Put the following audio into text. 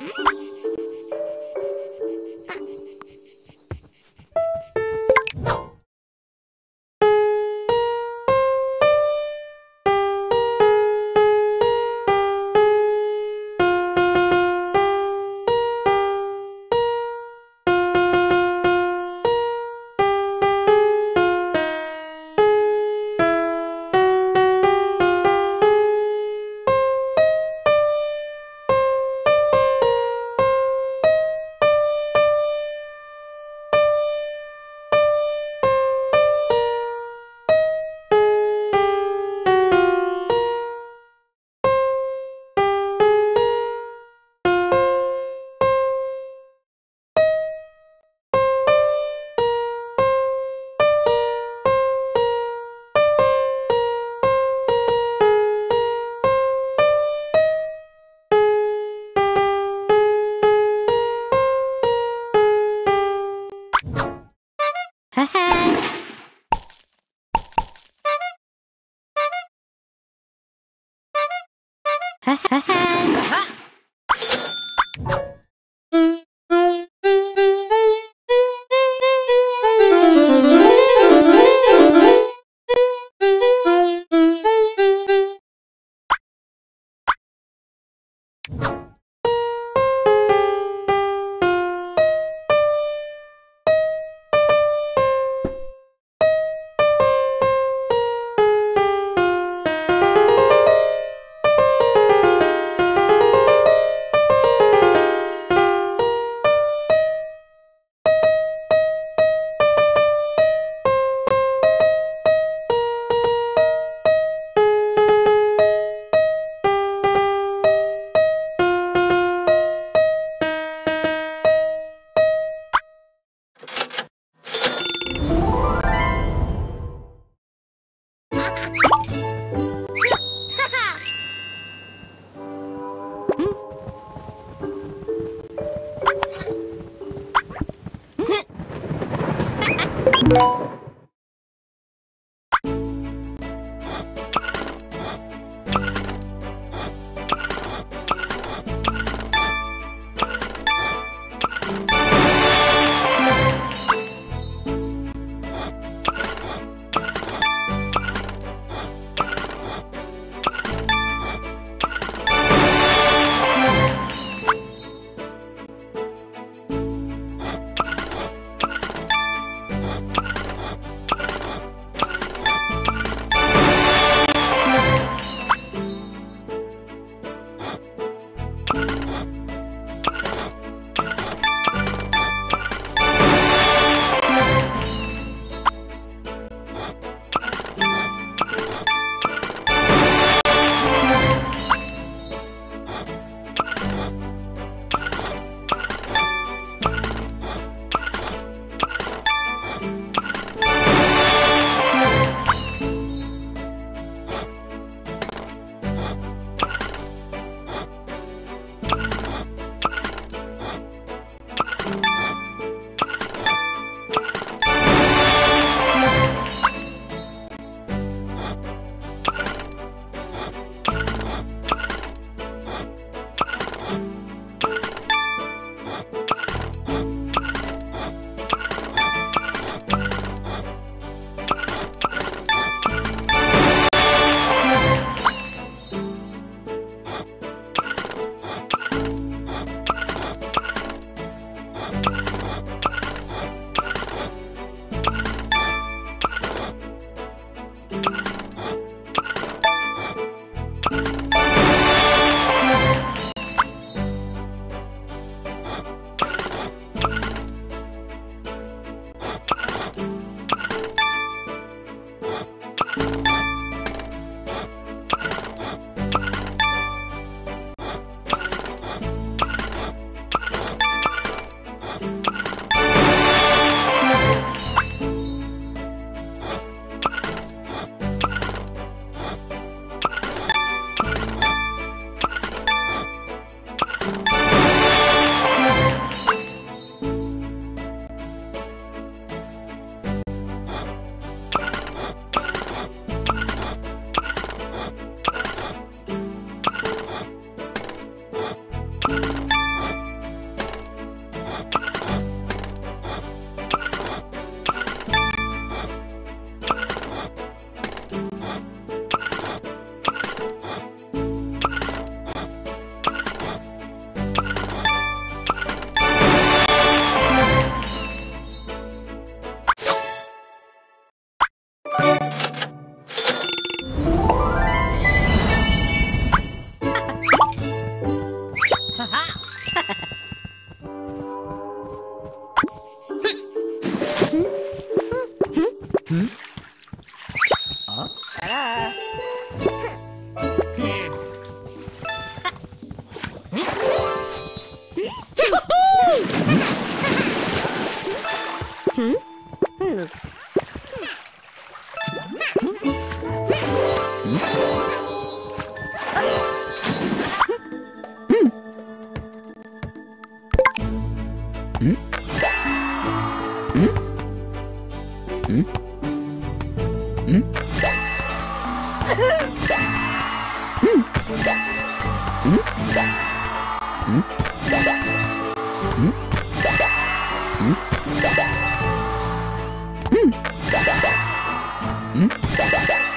Thank you. you 네. んんんんんんんん